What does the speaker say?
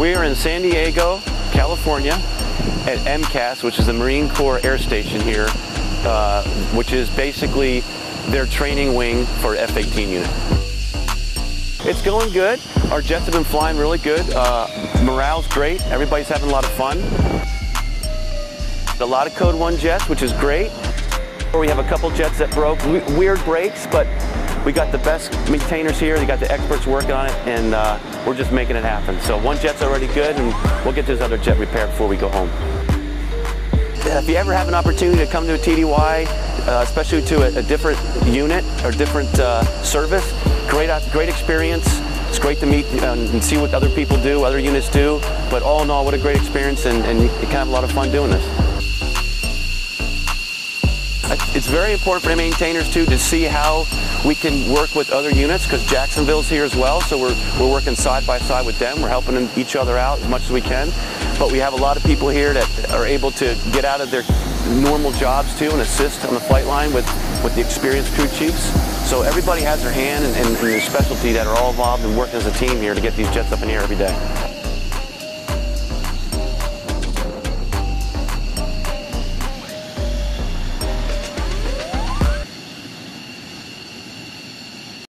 We are in San Diego, California, at MCAS, which is the Marine Corps Air Station here, uh, which is basically their training wing for F-18 unit. It's going good. Our jets have been flying really good. Uh, morale's great. Everybody's having a lot of fun. A lot of Code 1 jets, which is great. We have a couple jets that broke. Weird breaks, but we got the best maintainers here. They got the experts working on it, and uh, we're just making it happen. So one jet's already good, and we'll get this other jet repaired before we go home. If you ever have an opportunity to come to a TDY, uh, especially to a, a, different unit or different uh, service, great, great experience. It's great to meet uh, and see what other people do, other units do. But all in all, what a great experience, and, and you can have a lot of fun doing this. Very important for the maintainers too to see how we can work with other units because Jacksonville's here as well, so we're, we're working side by side with them. We're helping each other out as much as we can. But we have a lot of people here that are able to get out of their normal jobs too and assist on the flight line with, with the experienced crew chiefs. So everybody has their hand and, and, and their specialty that are all involved in working as a team here to get these jets up in the air every day.